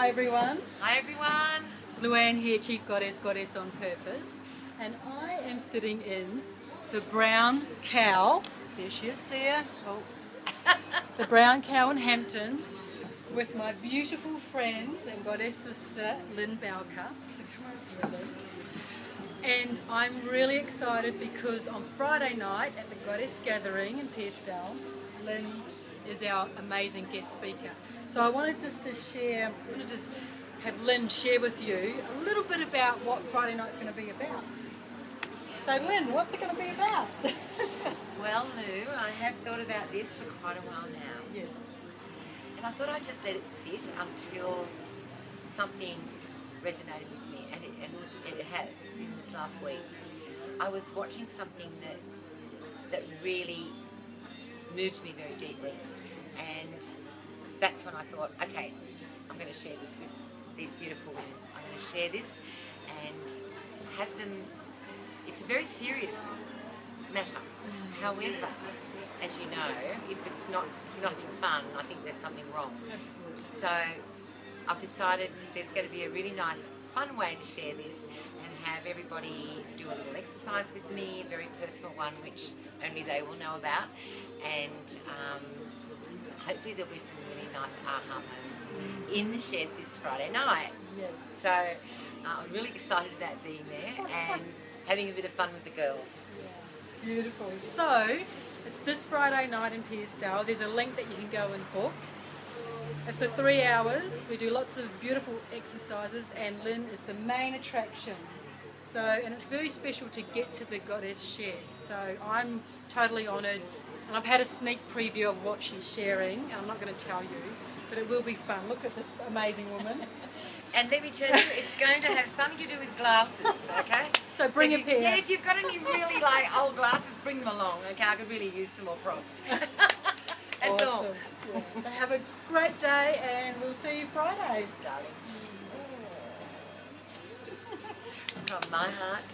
Hi everyone. Hi everyone. It's Luanne here, Chief Goddess, Goddess on Purpose. And I am sitting in the brown cow. There she is there. Oh. the brown cow in Hampton with my beautiful friend and goddess sister Lynn Bowker. So come over here, And I'm really excited because on Friday night at the Goddess Gathering in Pearcedale, Lynn is our amazing guest speaker. So I wanted just to share, I wanted to just have Lynn share with you a little bit about what Friday night's going to be about. So Lynn, what's it going to be about? well, Lou, I have thought about this for quite a while now. Yes. And I thought I'd just let it sit until something resonated with me, and it, and it has in this last week. I was watching something that that really moved me very deeply, and that's when I thought, okay, I'm going to share this with these beautiful women. I'm going to share this and have them. It's a very serious matter. Mm. However, as you know, if it's not if you're not having fun, I think there's something wrong. Absolutely. So I've decided there's going to be a really nice, fun way to share this and have everybody do a little exercise with me, a very personal one, which only they will know about. And um, hopefully there'll be some really nice aha moments in the shed this Friday night. Yes. So uh, I'm really excited about being there and having a bit of fun with the girls. Beautiful. So, it's this Friday night in Pearcedale. There's a link that you can go and book. It's for three hours. We do lots of beautiful exercises, and Lynn is the main attraction. So, and it's very special to get to the Goddess Shed. So, I'm totally honoured, and I've had a sneak preview of what she's sharing. And I'm not going to tell you, but it will be fun. Look at this amazing woman. And let me tell you, it's going to have something to do with glasses, okay? So bring so a pair. Yeah, if you've got any really like old glasses, bring them along, okay? I could really use some more props. That's all. Yeah. So have a great day, and we'll see you Friday. Darling. Mm. From my heart